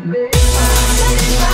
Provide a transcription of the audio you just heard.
baby.